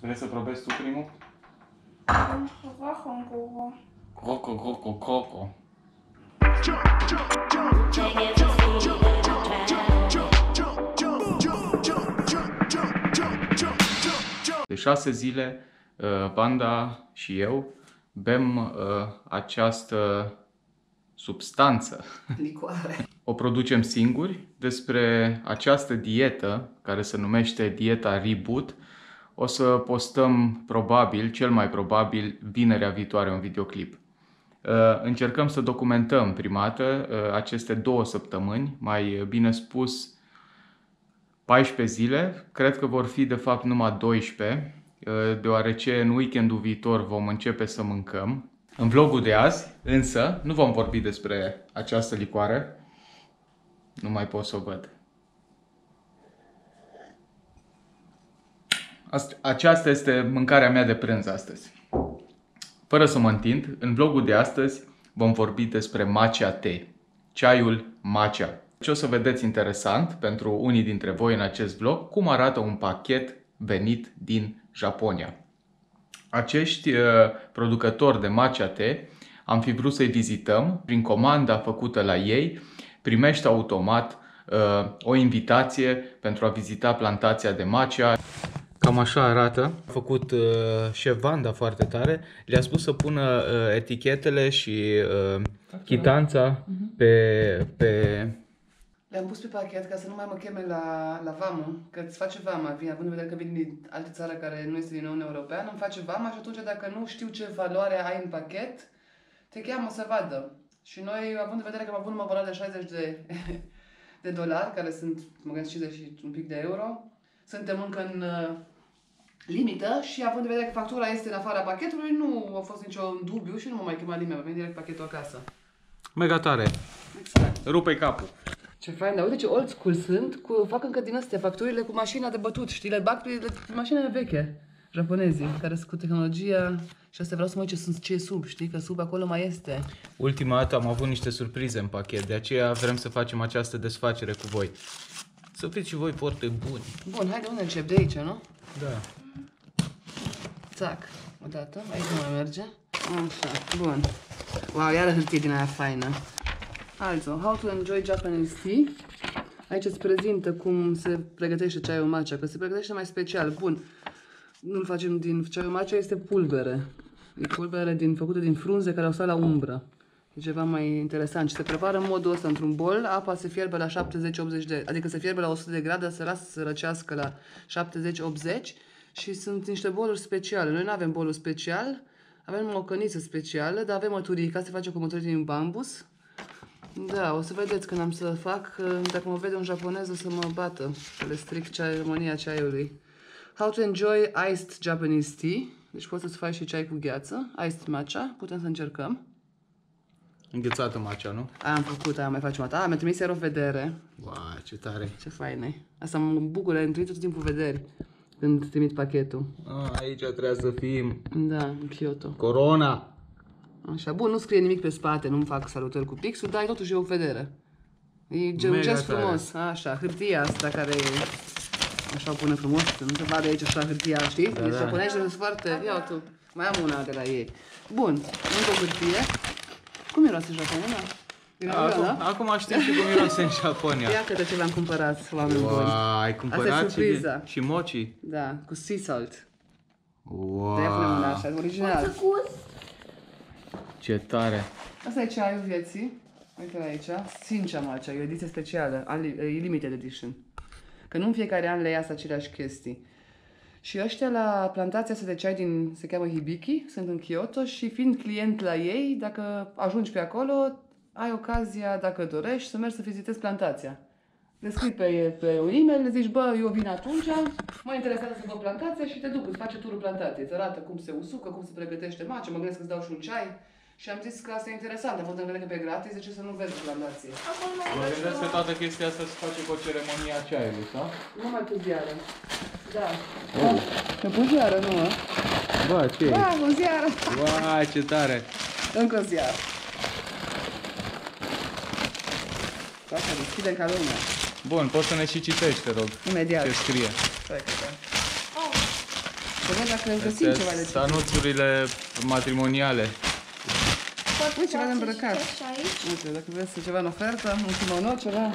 Vreți să probezi tu primul? Wachung, Guru. Croco, croco, croco. De șase zile, uh, Banda și eu bem uh, această substanță. Licoare. O producem singuri. Despre această dietă, care se numește dieta Reboot, o să postăm probabil, cel mai probabil, vinerea viitoare un videoclip. Uh, Încercăm să documentăm prima dată uh, aceste două săptămâni, mai bine spus 14 zile, cred că vor fi de fapt numai 12, uh, deoarece în weekendul viitor vom începe să mâncăm. În vlogul de azi, însă, nu vom vorbi despre această licoare. Nu mai pot să o văd. Aceasta este mâncarea mea de prânz astăzi. Fără să mă întind, în vlogul de astăzi vom vorbi despre matcha tea, ceaiul matcha. Și o să vedeți interesant pentru unii dintre voi în acest vlog cum arată un pachet venit din Japonia. Acești uh, producători de matcha tea am fi vrut să-i vizităm prin comanda făcută la ei, primești automat uh, o invitație pentru a vizita plantația de matcha. Cam așa arată. A făcut uh, șef Vanda foarte tare. Le-a spus să pună uh, etichetele și uh, chitanța pe, pe Le-am pus pe pachet ca să nu mai mă cheme la, la vamă, că îți face vama, vine, având în vedere că vin din altă țară care nu este din Uniunea Europeană, îmi face vama și atunci dacă nu știu ce valoare ai în pachet, te cheamă să vadă. Și noi, având în vedere că am avut numai valoare de 60 de, de dolari, care sunt, mă gândesc, 50 și un pic de euro, suntem încă în uh, limită și având în vedere că factura este în afara pachetului, nu a fost nicio dubiu și nu m-a mai chemat nimeni, a venit direct pachetul acasă. mega tare. Exact. Rupe capul. Ce fain, dar uite ce old school sunt, cu, fac încă din astea facturile cu mașina de bătut, știi, le bag pe, le, pe mașinile veche, japonezii, care sunt cu tehnologia și asta vreau să mă uit ce, sunt, ce e sub, știi, că sub acolo mai este. Ultima dată am avut niște surprize în pachet, de aceea vrem să facem această desfacere cu voi. Să fiți și voi foarte buni. Bun, hai de unde încep? De aici, nu? Da. Țac, odată, aici nu mai merge. Așa, bun. Wow, iară hârtie din aia faină. Also, how to enjoy Japanese tea. Aici îți prezintă cum se pregătește ceaiul matcha, că se pregătește mai special. Bun, nu-l facem din ceaiul matcha, este pulbere. E pulbere din, făcută din frunze care au stat la umbră. E ceva mai interesant și se prepară în modul ăsta într-un bol, apa se fierbe la 70-80 de, adică se fierbe la 100 de grade, se lasă să răcească la 70-80 și sunt niște boluri speciale. Noi nu avem bolul special, avem o căniță specială, dar avem măturica, se face cu mături din bambus. Da, o să vedeți când am să fac, că dacă mă vede un japonez o să mă bată, să le stric ceremonia ceaiului. How to enjoy iced Japanese tea. Deci poți să-ți faci și ceai cu gheață, iced matcha, putem să încercăm. Înghețată macea, nu? Aia am făcut, aia mai facem o dată. Ah, mi-a trimis iar o vedere. Wow, ce tare. Ce fain e. Asta mă bucur, am trimis tot timpul vederi când trimit pachetul. Ah, aici trebuie să fim. Da, în Kyoto. Corona. Așa, bun, nu scrie nimic pe spate, nu-mi fac salutări cu pixul, dar e totuși o vedere. E gen- un Mega gest tare. frumos, așa, hârtia asta care e așa o pune frumos, să nu se vadă aici așa hârtia, știi? Da, da. Japonezii sunt foarte, ia tu, mai am una de la ei. Bun, încă o hârtie. Cum miroase Japonia? Din Acum, da? acum știm și cum miroase în Japonia. Ia câte ce v-am cumpărat, oameni Wow, buni. ai Asta e cumpărat și, surpriza. și mochi. Da, cu sea salt. Wow, De-aia punem una așa, original. Făcut. ce tare. Asta e ceaiul vieții. Uite aici. Sincha Matcha, e o ediție specială, ali- e limited edition. Că nu în fiecare an le iasă aceleași chestii. Și ăștia la plantația asta de ceai din, se cheamă Hibiki, sunt în Kyoto și fiind client la ei, dacă ajungi pe acolo, ai ocazia, dacă dorești, să mergi să vizitezi plantația. Le scrii pe, pe un e-mail, le zici, bă, eu vin atunci, mă interesează să văd plantația și te duc, îți face turul plantației, îți arată cum se usucă, cum se pregătește mace, mă gândesc că îți dau și un ceai. Și am zis că asta e interesant, având în vedere că pe gratis, de ce să nu vezi plantație? Acum Mă gândesc că toată chestia asta se face cu o ceremonie a ceaiului, sau? Nu mai pus ziară. Da. Oh. Că pus ziară, nu, mă? Bă, ce e? Da, o ziară. Wow, ce tare. Încă o ziară. Asta deschidem ca lumea. Bun, poți să ne și citești, te rog, Imediat. ce scrie. Stai că da. Să văd dacă găsim ceva de citit. Sanuțurile matrimoniale. Poate Uite, ceva de faceți îmbrăcat. și așa aici? Uite, dacă vreți să ceva în ofertă, un kimono, ceva.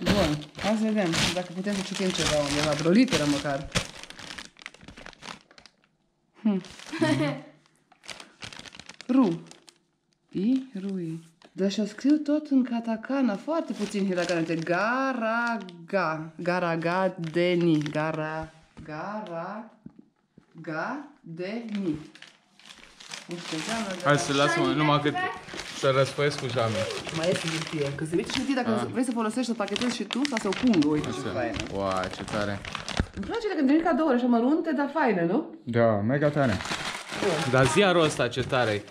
Bun, hai să vedem dacă putem să citim ceva undeva, vreo literă măcar. Hm. Ru. I, rui. Dar și-o scriu tot în katakana, foarte puțin hiragana. De garaga. Garaga de ni. Gara, gara, ga de ni. Nu știu ce înseamnă. Hai dar- să lasă-mă numai cât să răspoiesc cu jame. mai este hârtie. Că se vede și hârtie dacă vrei să folosești, să pachetezi și tu sau să o pungă. Uite ce faină. Wow, ce tare. Îmi place dacă îmi trimit cadouri așa mărunte, dar faine, nu? Da, mega tare. Bun. Dar ziarul ăsta ce tare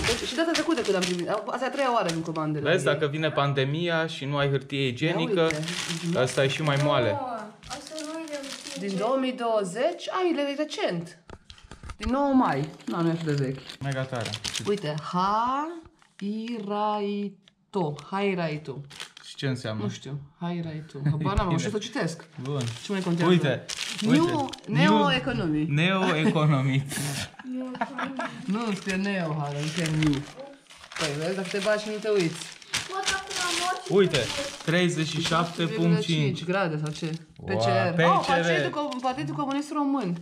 Deci, și data trecută când am primit. Asta e a treia oară din comandele. Vezi, dacă vine pandemia și nu ai hârtie igienică, uite. asta e și mai moale. Oh, Asta nu e de știu. Din 2020, ai, le recent. Din 9 mai. Nu, nu e așa de vechi. Mega tare. Uite, ha, iraito. Hairaito. Și ce înseamnă? Nu știu, hairaito. Habar n-am, știu să citesc. Bun. Ce mai contează? Uite, New, uite. Neo Economy. Neo-economii. Nu, scrie Neo, ha, nu scrie New. Păi, vezi, dacă te bagi și nu te uiți. Pot acum morți. Uite, 37,5 37.5. grade sau ce? Wow, PCR. PCR. Oh, Partidul, Com- Partidul Comunist Român.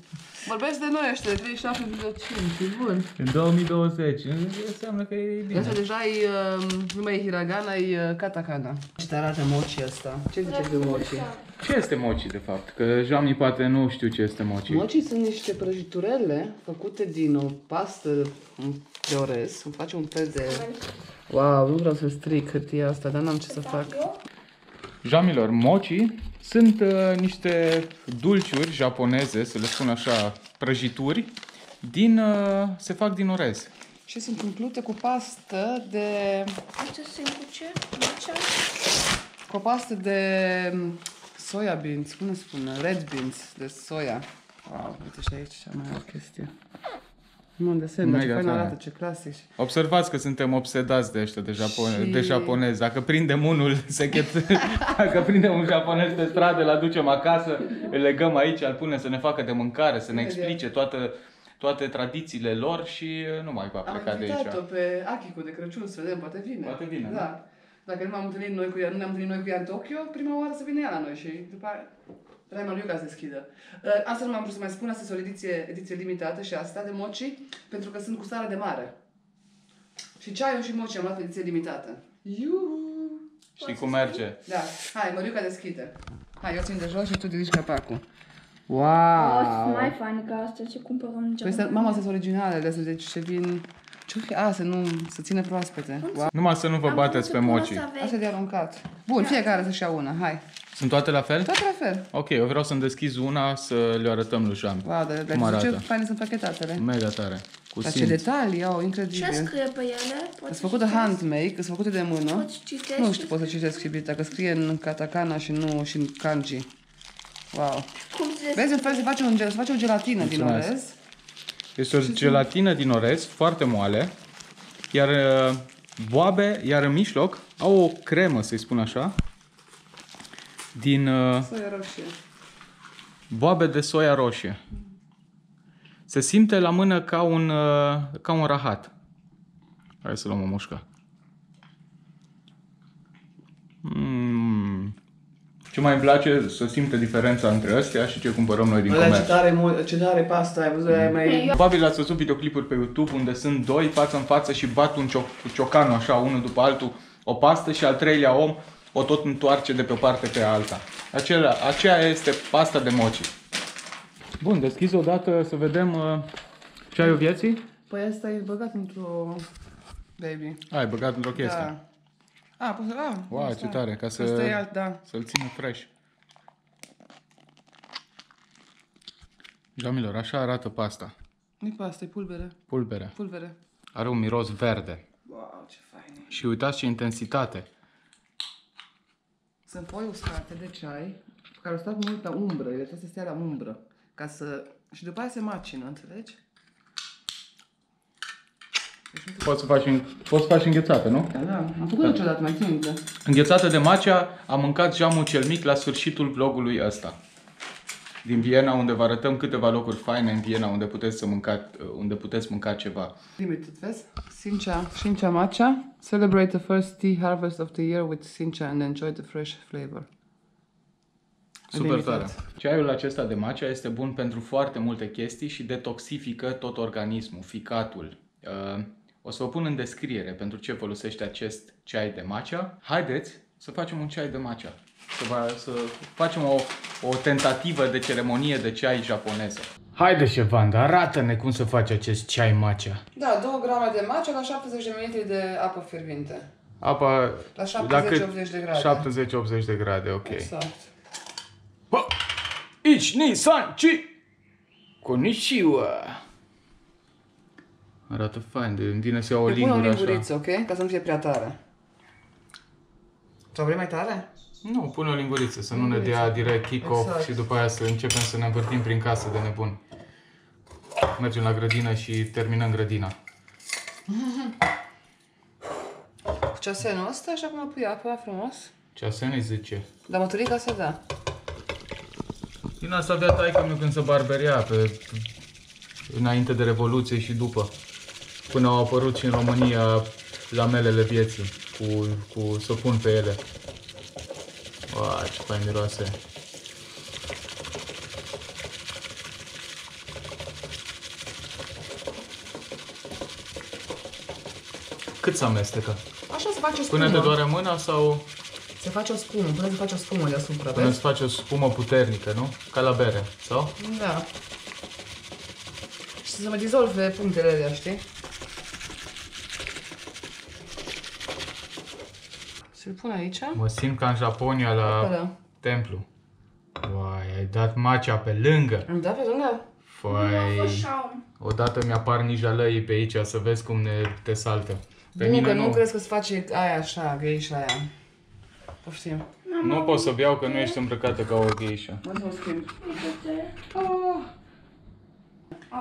Vorbesc de noi ăștia, de 37,5, e bun. În 2020. Înseamnă că e bine. Asta deja e, uh, nu mai e hiragana, e uh, katakana. Ce te arată mochi ăsta? Ce ziceți de mochi? Ce este mochi, de fapt? Că Jami poate nu știu ce este mochi. Mochi sunt niște prăjiturele făcute din o pastă de orez. Îmi face un fel de... Wow, nu vreau să stric hârtia asta, dar n-am ce să fac. Eu? Jamilor, mochi sunt uh, niște dulciuri japoneze, să le spun așa, prăjituri, din, uh, se fac din orez. Și sunt umplute cu pastă de... Asta sunt cu ce? Matcha? Cu o pastă de mm, soia beans, cum ne spune? Red beans de soia. Wow, uite și aici cea mai o chestie. Nu în desen, dar ce Mega fain tare. arată, ce clasic. Observați că suntem obsedați de ăștia de, japone- Și- de japonezi. Dacă prindem unul, se chet... dacă prindem un japonez pe stradă, îl aducem acasă, îl legăm aici, îl punem să ne facă de mâncare, să ne explice toată, toate tradițiile lor și uh, nu mai va Am pleca de invitat-o aici. pe Akiko de Crăciun, să vedem, poate vine. Poate vine, Da. Dacă nu m-am întâlnit noi cu ea, nu ne-am întâlnit noi cu ea în Tokyo, prima oară să vină ea la noi și după aia Vremea lui ca să deschidă. Uh, Asta nu m-am vrut să mai spun, asta este o ediție, ediție limitată și asta de mochi, pentru că sunt cu sare de mare. Și ceaiul și mochi am luat ediție limitată. Iuhu! Știi cum merge? Da, hai, Măriuca deschide. Hai, eu țin de jos și tu ridici capacul. Oh, Wow! sunt mai fain ca astea ce cumpărăm în Păi, astea- mama, astea sunt originalele, astea, deci ce vin... Ce A, să nu, să ține proaspete. Wow. Numai să nu vă bateți pe mochi. Asta de aruncat. Bun, fiecare să-și ia una, hai. Sunt toate la fel? Toate la fel. Ok, eu vreau să-mi deschizi una să le arătăm lui Jami. Wow, dar Cum dar ce arată? faine sunt pachetatele. Mega tare. Cu Dar ce simț. detalii au, Ce incredibil. scrie pe ele? Poți Sunt să făcute citești? handmade, sunt făcute de mână. Poți citești? Nu știu, pot să citesc și bine, dacă scrie în katakana și nu și în kanji. Wow. Cum se Vezi, în fel se face, un, gel- se face o gelatină din Mulțumesc. orez. Este o gelatină din orez, foarte moale, iar uh, boabe, iar în mijloc, au o cremă, să-i spun așa, din uh, Soia roșie. boabe de soia roșie. Se simte la mână ca un, uh, ca un rahat. Hai să luăm o mușcă. Mm. Ce mai îmi place să simte diferența între astea și ce cumpărăm noi din Ăla ce comerț. tare, mo- ce tare pasta ai văzut, ai mai... Probabil ați văzut videoclipuri pe YouTube unde sunt doi față în față și bat un cioc- cu ciocanul așa, unul după altul, o pastă și al treilea om o tot întoarce de pe o parte pe alta. Acela, aceea este pasta de mochi. Bun, deschizi odată să vedem uh, ceaiul vieții. Păi asta e băgat într-o... Baby. Ai băgat într-o chestie. Da. A, poți să... A, Wow, asta. ce tare, ca să- Asta e alt, da. Să-l țină fresh. Jamilor, așa arată pasta. Nu-i pasta, e pulbere. Pulbere. Pulbere. Are un miros verde. Wow, ce fain e. Și uitați ce intensitate. Sunt foi uscate de ceai, care au stat mult la umbră, ele trebuie să stea la umbră, ca să... Și după aia se macină, înțelegi? Poți să faci, în- poți să faci înghețată, nu? Da, da, am făcut niciodată, mai țin minte. Înghețată de macea, am mâncat jamul cel mic la sfârșitul vlogului ăsta. din Viena, unde vă arătăm câteva locuri faine în Viena unde puteți, să mânca, unde puteți mânca ceva. Limited, vezi? Sincia, Sincia Matcha. Celebrate the first tea harvest of the year with Sincia and enjoy the fresh flavor. Super Limited. tare. Ceaiul acesta de matcha este bun pentru foarte multe chestii și detoxifică tot organismul, ficatul. Uh, O să vă pun în descriere pentru ce folosește acest ceai de matcha. Haideți să facem un ceai de matcha. Să, va, să facem o, o tentativă de ceremonie de ceai japoneză. Haide, Șevanda, arată-ne cum să faci acest ceai matcha. Da, 2 grame de matcha la 70 de ml de apă fierbinte. Apa La 70-80 de grade. 70-80 de grade, ok. Exact. Bă, Ichi, ni, san, chi! Konnichiwa! Arată fain, de îmi vine să iau o Eu pun o lingură așa. linguriță, ok? Ca să nu fie prea tare. Sau vrei mai tare? Nu, pune o linguriță, să nu ne dea direct kick-off Exact. și după aia să începem să ne învârtim prin casă de nebun. Mergem la grădină și terminăm grădina. Cu ceasenul ăsta și acum pui apa frumos. Ce să ne zice? Dar măturica să da. Din asta avea taică meu când se barberia pe, înainte de Revoluție și după. Până au apărut și în România lamelele vieții cu, cu săpun pe ele. Uai, ce fain miroase. Cât să amestecă? Așa se face o spumă. Până te doare mâna sau Se face o spumă, până se face o spumă deasupra, până vezi? îți faci o spumă puternică, nu? Ca la bere, sau? Da. Și să se mai dizolve punctele alea, știi? Să-l pun aici. Mă simt ca în Japonia la Acolo. templu. Uai, ai dat macea pe lângă. Îmi da pe lângă? Făi, Așa. odată mi-apar nijalăii pe aici să vezi cum ne te saltă. Pe nu, mine că nu. nu crezi că se face aia așa, geisha aia. Poftim. Nu pot să beau că nu ești îmbrăcată ca o geisha. Mă să mă schimb. Uite-te.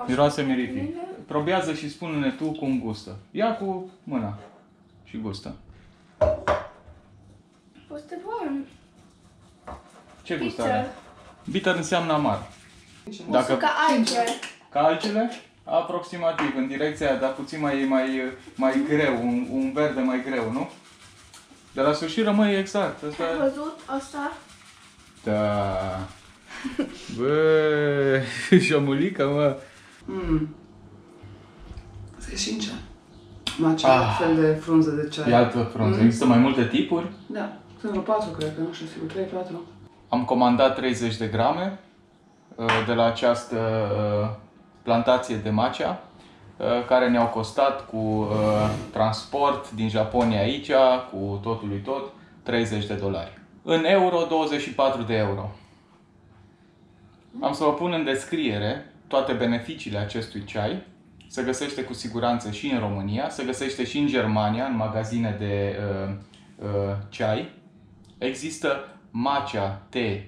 Miroase mirifi. Probează și spune-ne tu cum gustă. Ia cu mâna și gustă. Foarte bun. Ce gust Bitter. are? Bitter înseamnă amar. Dacă... Dacă Ca alge. ca altele, aproximativ, în direcția aia, dar puțin mai, mai, mai greu, un, un verde mai greu, nu? De la sfârșit rămâne exact. Asta... Ai văzut asta? Da. Bă, șomulică, mă. Mm. Asta e șince. Matcha, Ah. ah. fel de frunză de ceai. E altă frunză. Există mai multe tipuri. Da, sunt vreo patru, cred că, nu știu sigur, 3, 4. Am comandat 30 de grame uh, de la această uh, plantație de matcha, uh, care ne-au costat cu uh, transport din Japonia aici, cu totul lui tot, 30 de dolari. În euro, 24 de euro. Am să vă pun în descriere toate beneficiile acestui ceai. Se găsește cu siguranță și în România, se găsește și în Germania, în magazine de uh, uh, ceai. Există matcha, te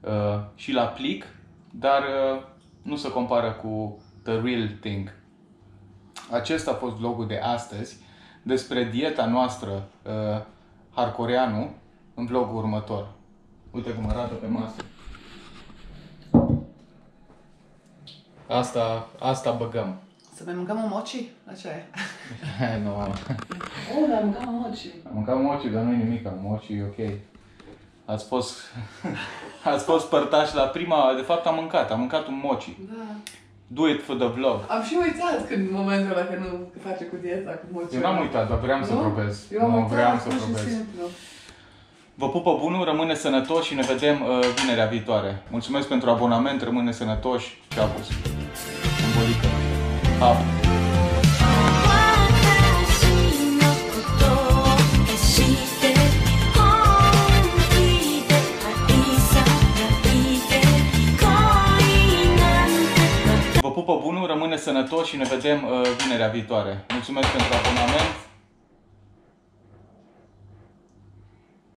uh, și la plic, dar uh, nu se compară cu the real thing. Acesta a fost vlogul de astăzi despre dieta noastră uh, harcoreanu în vlogul următor. Uite cum arată pe masă. Asta, asta băgăm. Să mai mâncăm un mochi? La ce e? nu, Oh, dar mâncăm un mochi. am mâncat mochi, dar nu e nimic, mochi e ok. Ați fost, ați fost părtași la prima, de fapt am mâncat, am mâncat un mochi. Da. Do it for the vlog. Am și uitat când în momentul ăla că nu face cu dieta, cu mochi. Eu n-am uitat, dar vreau să Nu? probez. Eu am nu, uitat, vreau să pur și probez. simplu. Vă pupă bunul, rămâne sănătoși și ne vedem uh, vinerea viitoare. Mulțumesc pentru abonament, rămâne sănătoși. Ceau pus. În bolică. Pa! Sănătoși și ne vedem uh, vinerea viitoare. Mulțumesc pentru abonament.